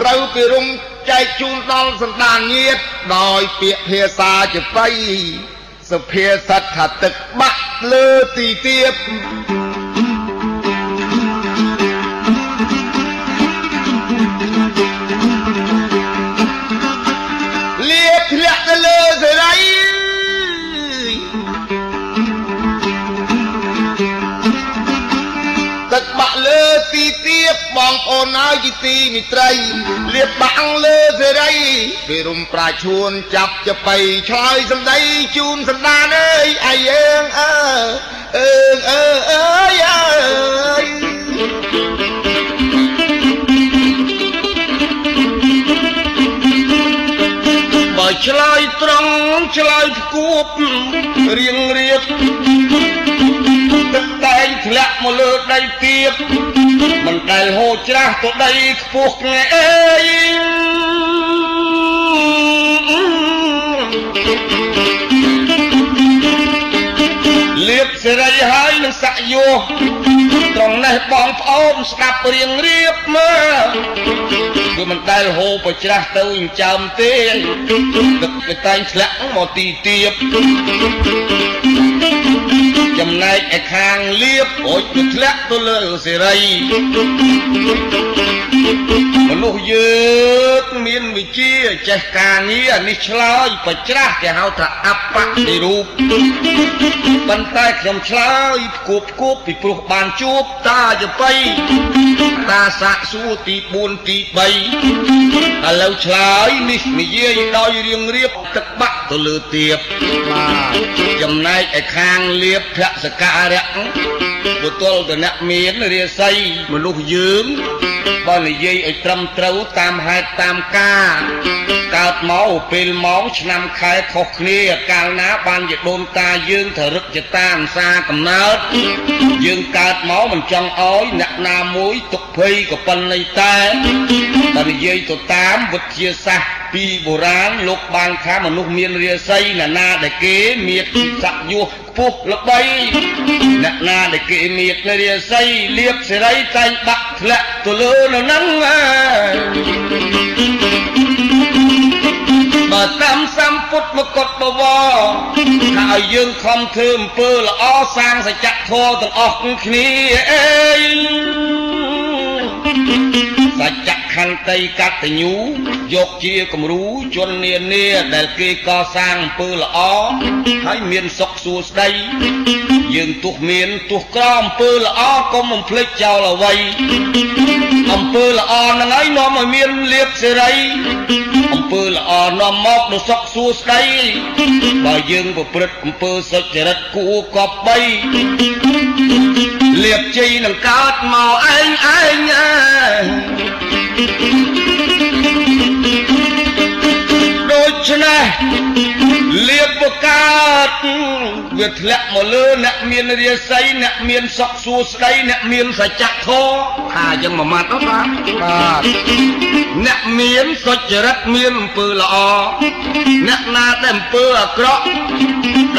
ត្រូវពីរុំចែកជូនដល់សន្តានញាតដោយពាក្យភាសាចបៃសភាសិតថាទឹកបាក់លើទីទៀប ទឹកបាក់លើទីទៀបបបងប្អូនហើយជាទីមិត្តរីលៀបបាំងលើសេរីពេលរំប្រាឈួនចាប់ចបៃឆ្លើយសំដីជូនសន្តានអើយអាយយើងអើអើអើអើយអើបើឆ្លើយត្រង់ឆ្លើយគួបរៀងរៀបទឹកតែ ងធ្លាក់មកលើដីទៀតមិនដែលហូរច្រាស់ទៅដីខ្ពស់ខ្ងាយអើយលៀបសេរីហើយនឹងស័កយោត្រង់នេះបងប្អូនស្ដាប់រៀងរៀបមកគឺមិនដែលហូរប្រច្រាស់ទៅចិញ្ចើមទេទឹកវាតែងធ្លាក់មកទីទៀប ចំណែកឯខាងលៀបអូចវាធ្លាក់ទៅលើសេរីមនុស្សយើងមានវិជាចេះការងារនេះឆ្លើយបច្រាស់គេហៅថាអបតិរូបប៉ុន្តែខ្ញុំឆ្លើយគួបគួបពីព្រោះបានជួបតាចបៃតាសាក់សួរទី4ទី3ឥឡូវឆ្លើយនេះនិយាយដោយរៀងរៀបទឹកបាក់ទៅលើទៀបបាទចំណែកឯខាងលៀបភសការៈបុទលតនៈមានរាសីមនុស្សយើងបើនិយាយឲ្យត្រឹមត្រូវតាមហេតុតាមការកើតមកពេលម៉ោងឆ្នាំខែខុសគ្នាកាលណាបានជាដូនតាយើងទៅរឹកចតាអសាកំណើតយើងកើតមកមិនចង់ឲ្យអ្នកណាមួយទុកភ័យក៏ប៉ុណ្ណេះតែបើនិយាយទៅតាមវិទ្យាសាស្ត្រពីបុរាណលោកបានថាមនុស្សមានរាសីអ្នកណាដែលគេមានស័កយុះខ្ពស់ល្បីអ្នកណាដែលគេមានរាសីលៀបសេរីតែងបាក់ធ្លាក់ទៅលើនៅហ្នឹងបើតាមសម្ពុទ្ធមកុដបវរថាឲ្យយើងខំធ្វើអំពើល្អសាងសច្ចធម៌ទាំងអស់គ្នាអេសច្ច ខន្តីកតញ្ញូយកជាគំរូជននានាដែលគេកសាងអំពើល្អហើយមានសុខសួស្តីយើងទោះមានទោះក្រអំពើល្អកុំបំភ្លេចចោលអ្វីអំពើល្អហ្នឹងហើយនាំឲ្យមានលៀបសេរីអំពើល្អនាំមកនូវសុខសួស្តីបើយើងប្រព្រឹត្តអំពើសុចរិតគួរកប់បី លៀបជ័យនឹងកើតមកឯងឯងអើដូច្នេះលៀបបកើតវាធ្លាក់មកលើអ្នកមានរាសីអ្នកមានសុខសួស្តីអ្នកមានសច្ចធម៌ថាយ៉ាងមួយម៉ាត់ទៅបាទបាទអ្នកមានសុចរិតមានអំពើល្អអ្នកណាដែលអំពើអាក្រក់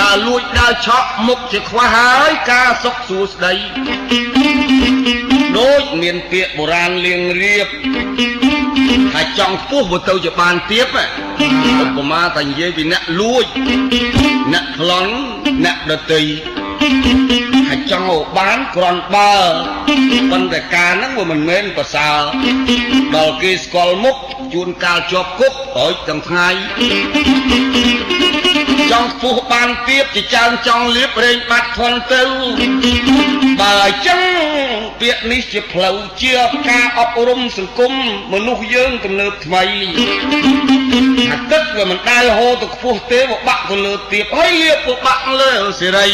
ដើរលួចដើរឆក់មុខជាខ្វះហើយការសុខសួស្តីដូចមានពាក្យបុរាណលៀងរៀបថាចង់ខ្ពស់មកទៅជាបានទៀតឧបមាតែនិយាយពីអ្នកលួចអ្នកប្លន់អ្នកដតីហើយចង់ឲ្យបានក្រាន់បើប៉ុន្តែការហ្នឹងវាមិនមែនប្រសើរដល់គេស្គាល់មុខ ជួនកាលជាប់គុកហើយទាំងថ្ងៃចង់ខ្ពស់បានទៀតជាចើងចង់លៀបរែងបាត់ធន់ទៅបើអញ្ចឹងពាក្យនេះជាផ្លូវជាការអប់រំសង្គមមនុស្សយើងទំនើបថ្មីអាទឹកវាមិនដែលហូរទៅខ្ពស់ទេវាបាក់ទៅលើទៀបហើយលៀបវាបាក់លើសេរី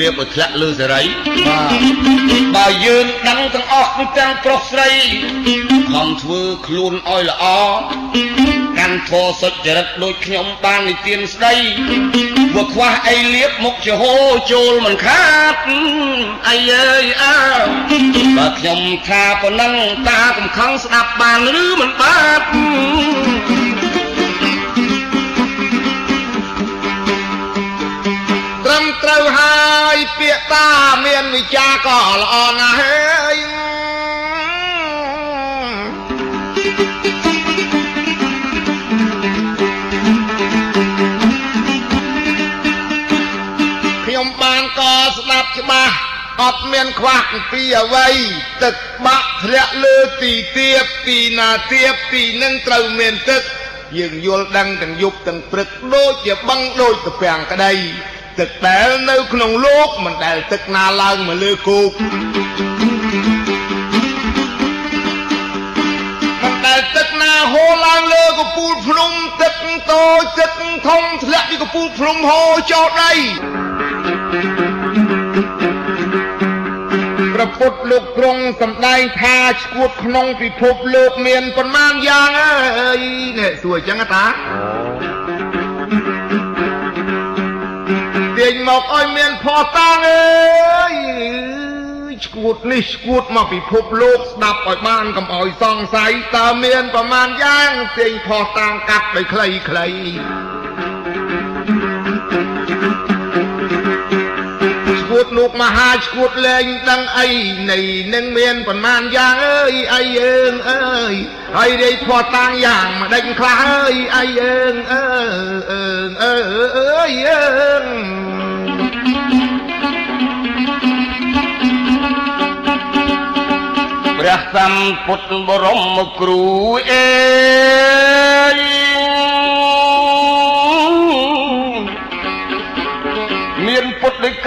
លៀបឲ្យធ្លាក់លើសេរីបាទបើយើងដឹងទាំងអស់ទាំងប្រុសស្រីខំធ្វើខ្លួនឲ្យល្អកាន់ធរសុចរិតដូចខ្ញុំបាននិទានស្ដីមកខ្វះអីលៀបមុខជាហូចូលមិនខាតអីអើយអើបើខ្ញុំថាប៉ុណ្ណឹងតាកំខឹងស្ដាប់បានឬមិនបាទត្រឹមត្រូវហើយពាក្យតាមានវិចារក៏ល្អណាស់ អត់មានខ្វះអំពីអ្វីទឹកបាក់ធ្លាក់លើទីទៀបទីណាទៀបទីនឹងត្រូវមានទឹកយើងយល់ដឹងទាំងយប់ទាំងព្រឹកដូចជាបឹងដូចទៅពាំងក្តីទឹកដែលនៅក្នុងលោកមិនដែលទឹកណាឡើងមកលើគោកដែលទឹកណាហូរឡើងលើកពូលភ្នំទឹកតូចទឹកធំធ្លាក់ពីកពូលភ្នំហូរចូលដី ព្រះពុទ្ធលោកទ្រង់សម្ដែងថាឈួតក្នុងពិភពលោកមានប៉ុន្មានយ៉ាងអើយនេះសួរអញ្ចឹងតាទាញមកឲ្យមានផោះតាងអើយឈួតនេះឈួតមកពិភពលោកស្ដាប់ឲ្យបានកុំឲ្យសង្ស័យតើមានប្រមាណយ៉ាងទាញផោះតាងកាត់ដោយខ្លីខ្តលោកមហាឈួតលែងដឹងអីនៃនឹងមានប៉ុន្មានយ៉ាងអើយអីយើងអើយហើយរាយផោះតាំងយ៉ាងមិនដេញខ្លះអើយអីយើងអើអើអើអើយយើងព្រះសម្ពុទ្ធបរមគ្រូអេ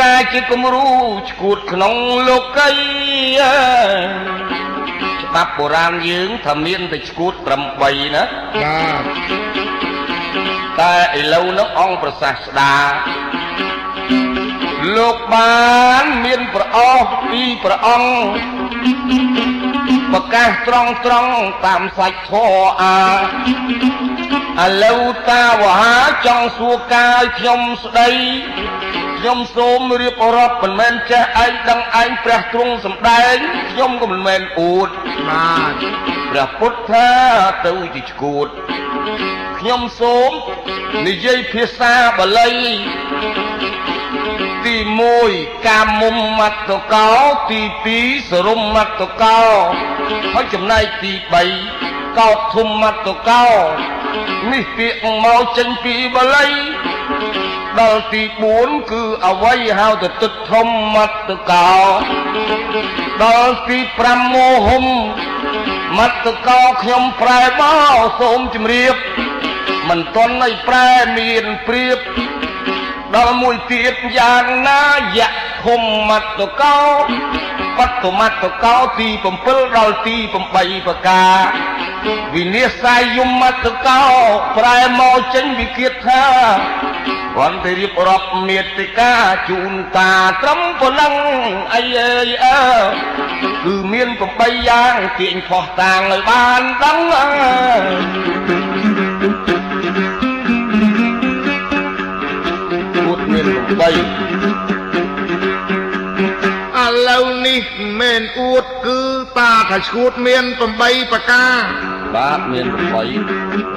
កាជាគំរូឈួតក្នុងលោកីច្បាប់បុរាណយើងថាមានតែឈួត8ណាបាទតែឥឡូវនោះអង្គប្រសាសស្ដាលោកបានមានប្រអស់ពីព្រះអង្គ ប្រកាសត្រង់ត្រង់តាមសាច់ធរអាឥឡូវតាវហាចង់សួរកាយខ្ញុំស្ដីខ្ញុំសូមរៀបរាប់មិនមែនចេះឯងដឹងឯងព្រះទ្រង់សម្ដែងខ្ញុំក៏មិនមែនអួតបាទព្រះពុទ្ធថាទៅជាឈួតខ្ញុំសូមនិយាយភាសាបាលីទី 1កាមុំមត្តកោទី2សរុមមត្តកោហើយចំណែកទី3កោធំមត្តកោនេះពាក្យមកចេញពីបាលីដល់ទី4គឺអវ័យហៅទៅទឹកធំមត្តកោដល់ទី5មោហុំមត្តកោខ្ញុំប្រែបោសូមជម្រាបមិនតន់ឲ្យប្រែមានព្រៀប ដល់មួយទៀតយ៉ាងណាយៈខុមមត្តកោបត្តមត្តកោទី7ដល់ទី8ប្រការវិនិច្ឆ័យយមត្តកោប្រែមកចេញវិគិតថាវន្តិរៀបរាប់មេតិកាជូនតាត្រឹមប៉ុណ្ណឹងអីអើយអើគឺមាន8យ៉ាងទាញផោះតាងឲ្យបានដឹងអើ មាន8ឥឡូវនេះមិនអួតគឺតាថាឈួតមាន8ប្រការបាទមាន8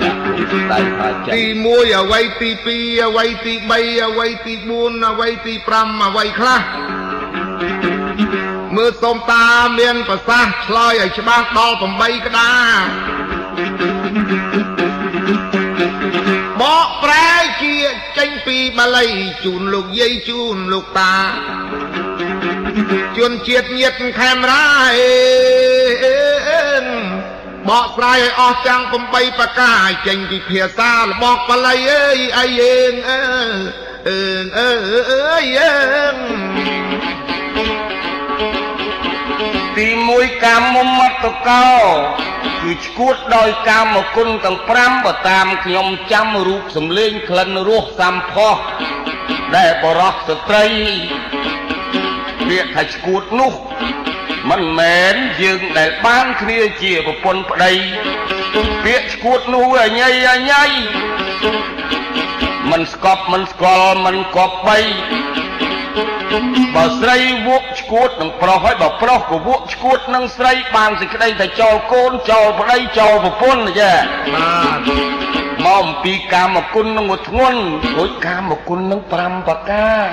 ដាក់ដៃថាចេះទី1អ្វីទី2អ្វីទី3អ្វីទី4អ្វីទី5អ្វីខ្លះមើលសូមតាមានប្រសាសន៍ឆ្លើយឲ្យច្បាស់ដល់8ក្តារបកប្រែជាចេញ ពីបាលីជូនលោកយាយជូនលោកតាជួនជាតិញាតខេមរាអេបកស្រាយឲ្យអស់ទាំង8ប្រការចេញពីភាសារបស់បាលីអើយអីយើងអើអើអើអើយទី1កម្មមត្តកោ គឺឈួតដោយកាមគុណទាំង5បើតាមខ្ញុំចាំរូបសម្លេងក្លិនរសសម្ផស្សដែលបរោះស្ត្រីពាក្យថាឈួតនោះមិនមែនយើងដែលបានគ្នាជាប្រពន្ធប្តីពាក្យឈួតនោះអញៃអញៃមិនស្កប់មិនស្គាល់មិនគប់បី បើស្រីវក់ឈួតនឹងប្រុសហើយបើប្រុសក៏វក់ឈួតនឹងស្រីបានសេចក្តីតែចោលកូនចោលប្តីចោលប្រពន្ធចាបាទមកអំពីកាមគុណនឹងធ្ងន់ដូចកាមគុណនឹង5ប្រការ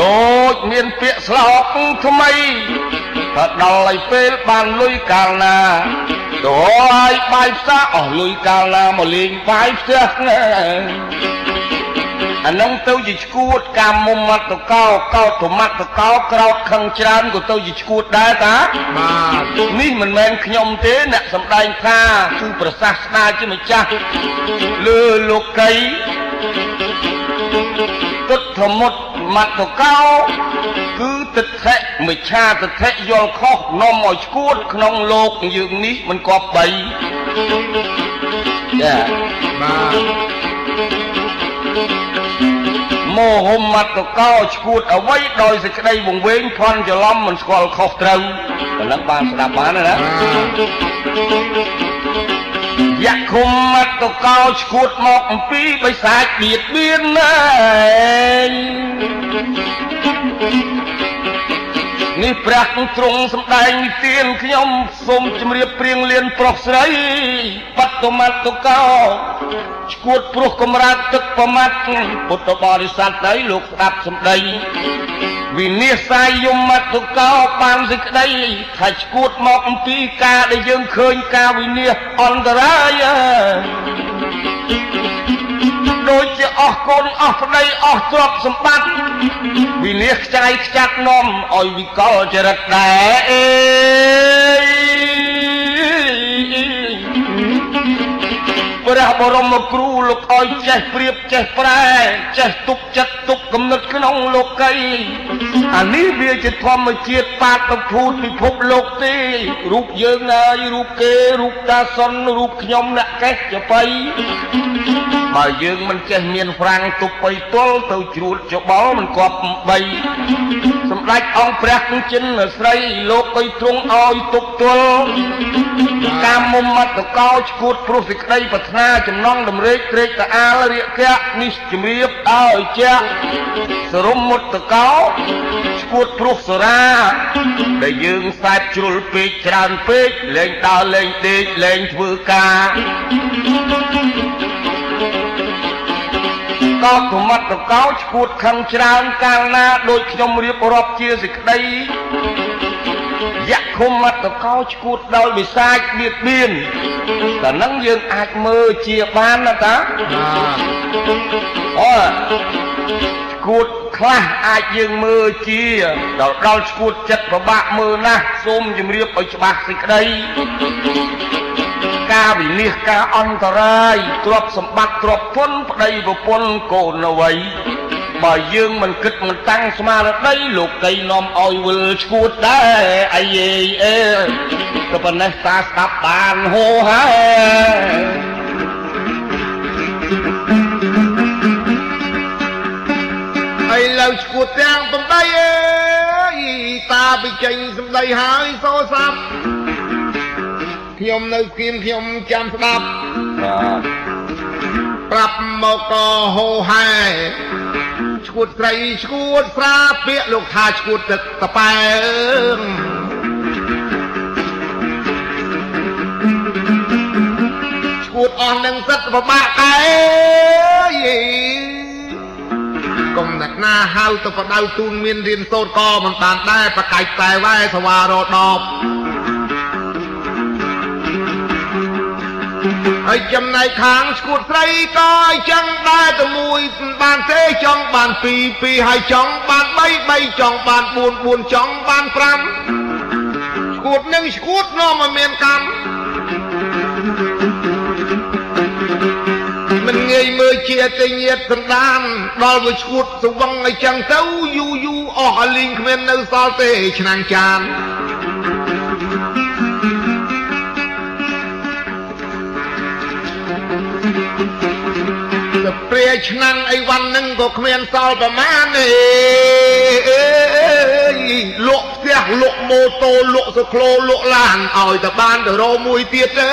ដូចមានពាក្យស្លោកថ្មីថាដល់ឲ្យពេលបានលុយកាលណាដល់ឲ្យបាយផ្សារអស់លុយកាលណាមកលេងបាយផ្ទះ អានឹងទៅជាឈួតកាមុំមត្តកោកោតមត្តកោក្រោតខឹងច្រើនក៏ទៅជាឈួតដែរតាបាទនេះមិនមែនខ្ញុំទេអ្នកសំដែងថាគឺប្រសាសន៍ស្ដារជាម្ចាស់លើលោកីទុតធមុតមត្តកោគឺទិដ្ឋិមិឆាទិដ្ឋិយល់ខុសនាំឲ្យឈួតក្នុងលោកយើងនេះមិនគប្បីចាបាទ មោហមត្តកោឈួតអ្វីដោយសេចក្តីវង្វេងភ័ន្តច្រឡំមិនស្គាល់ខុសត្រូវប៉ុណ្ណឹងបានស្ដាប់បានណាយៈគុំមត្តកោឈួតមកអំពីបិសាចបៀតបៀនណា នេះព្រះទ្រង់សម្ដែងនិទានខ្ញុំសូមជម្រាបព្រៀងលៀនប្រុសស្រីបត្តមត្តកោឈួតព្រោះកំរើកទឹកប្រមាត់ពុទ្ធបរិស័ទដីលោកស្ដាប់សម្ដីវិនិច្ឆ័យយមត្តកោបានសេចក្តីថាឈួតមកអំពីការដែលយើងឃើញការវិនិច្ឆ័យអន្តរាយ ដូចជាអស់កូនអស់ប្តីអស់ទ្រព្យសម្បត្តិវិនិច្ឆ័យខ្ចាត់នាំឲ្យវិកលចរិតដែរអេព្រះបរមគ្រូលោកឲ្យចេះព្រៀបចេះប្រែចេះទប់ចិត្តទប់គំនិតក្នុងលោកីអានេះវាជាធម្មជាតិបាតុភូតពិភពលោកទេរូបយើងហើយរូបគេរូបតាសុនរូបខ្ញុំអ្នកកេះចបៃ បើយើងមិនចេះមានហ្វ្រាំងទប់បៃទល់ទៅជ្រួតច្បល់មិនគប់បីសម្ដេចអង្គព្រះចិនស្រីលោកអុយទ្រង់ឲ្យទប់ទល់កាមមុំមត្តកោឈួតព្រោះសេចក្តីប្រាថ្នាចំណងដំរេកត្រេកតាអាលរាគៈនេះជំរាបឲ្យជាក់សរុមមុតកោឈួតព្រោះសរាដែលយើងសែបជ្រុលពេកច្រើនពេកលែងដើរលែងដេកលែងធ្វើការ កោធម្មតកោឈួតខឹងច្រើនកាលណាដូចខ្ញុំរៀបរាប់ជាសេចក្តីយៈខុមតកោឈួតដោយវិសាចបៀតបៀនតែនឹងយើងអាចមើលជាបានណាតាអូឈួតខ្លះអាចយើងមើលជាដល់ដល់ឈួតចិត្តប្របាក់មើលណាស់សូមជម្រាបឲ្យច្បាស់សេចក្តី ការវិនិច្ឆ័យការអន្តរាយទ្រព្យសម្បត្តិទ្រព្យពុនប្តីប្រពន្ធកូនអ្វីបើយើងមិនគិតមិនតាំងស្មារតីលោកកៃនាំឲ្យវិលឈួតដែរអាយេអេក៏ប៉ុណ្ណេះតាស្ដាប់បានហូហើយឥឡូវឈួតទាំងសំដីអើយតាពីចេញសំដីហើយសោសាប់ ខ្ញុំនៅគៀមខ្ញុំចាំស្ដាប់បាទប្រាប់មកក៏ហូហែឈួតស្រីឈួតស្រាពាកលោកថាឈួតទឹកតប៉ែឈួតអស់នឹងសិតពិបាកកែកុំអ្នកណាហៅទៅបដៅទូនមានរៀនសូត្រក៏មិនបានដែរប្រកាយតែវ៉ែសវ៉ារដប ហើយចំណែកខាងស្គួតស្រីក៏អញ្ចឹងដែរតែមួយបានទេចង់បាន2 2ហើយចង់បាន3 3ចង់បាន4 4ចង់បាន5ស្គួតនឹងស្គួតនាំឲ្យមានកម្មមិនងាយមើលជាទេញាតសន្តានដល់វាឈួតស្វឹងអញ្ចឹងទៅយូរយូរអស់ឲ្យលីងគ្មាននៅសល់ទេឆ្នាំងចាន ព្រាឆ្នាំងអីវ៉ាន់នឹងក៏គ្មានសល់ប្រមាណទេលក់ផ្ទះលក់ម៉ូតូលក់សក្លោលក់ឡានឲ្យតែបានទៅរមួយទៀតទេ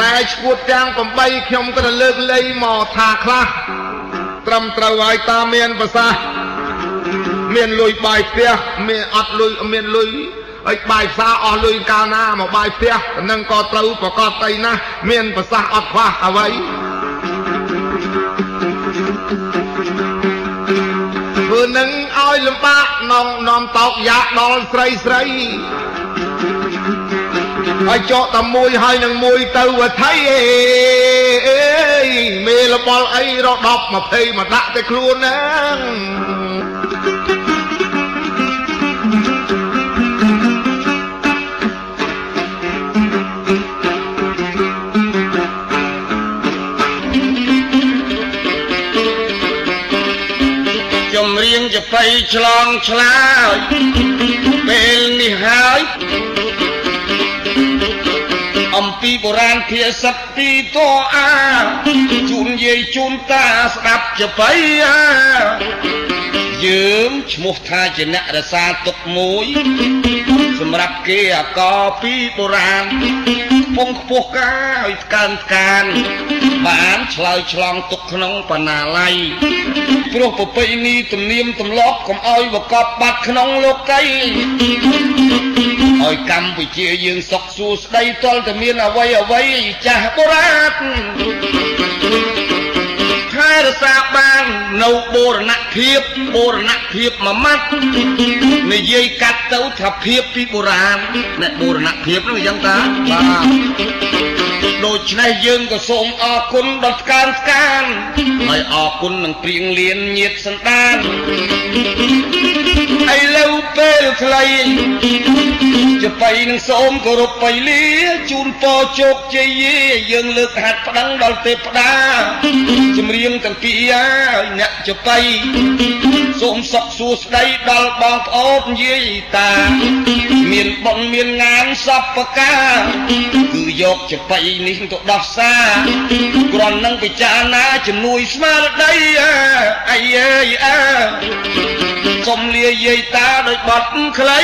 តែឈួតទាំង8ខ្ញុំក៏លើកលែងមកថាខ្លះត្រឹមត្រូវហើយតាមានប្រសាសន៍មានលុយបាយផ្ទះមានអត់លុយមានលុយ អិចបាយផ្សារអស់លុយកាលណាមកបាយផ្ទះនឹងក៏ត្រូវប្រកបទៅណាស់មានប្រសាសន៍អត់ខ្វះអ្វីធ្វើនឹងឲ្យលំបាកនំនាំតោកយ៉ាដល់ស្រីស្រីហើយចកតែមួយហើយនឹងមួយទៅវថៃអេមេលបល់អីរដប់20មកដាក់តែខ្លួនហ្នឹង ឆ្លងឆ្លើយពេលនេះហើយអំពីបុរាណភាសិតទីតអាជូនយាយជូនតាស្ដាប់ចបៃអា យើងឈ្មោះថាជាអ្នករសាទុកមួយ សម្រាប់គេអកពីបុរាណពងខ្ពស់កាឲ្យស្កើនស្កាន បានឆ្លើយឆ្លងទុកក្នុងបណ្ណាល័យព្រោះប្រពៃណីទំនៀមទម្លាប់កុំឲ្យវកប់បាត់ក្នុងលោកីឲ្យកម្ពុជាយើងសុខសួស្ដីតលតែមានអ្វីអ្វីចាស់បុរាណថែ រក្សាបាននៅបូរណភាពបូរណភាពមួយម៉ាត់និយាយកាត់ទៅថាភាពពីបុរាណអ្នកបូរណភាពនោះយ៉ាងតាបាទដូច្នេះយើងក៏សូមអរគុណដល់ស្កានស្កានហើយអរគុណនឹងព្រៀងលៀនញាតសន្តាន ឥឡូវពេលខ្លីចបៃនឹងសូមគោរពបៃលាជូនពរជោគជ័យយើងលើកហាត់ប្តឹងដល់ទេពតាចម្រៀងទាំងពីរហើយអ្នកចបៃសូមសុខសួស្ដីដល់បងប្អូនយាយតា មានបងមានងានសពប្រការគឺយកចបៃនេះទៅដោះសារគ្រាន់នឹងពិចារណាជំនួយស្មារតីអាយអើយអើសុំលាយាយតាដោយបត់ខ្លី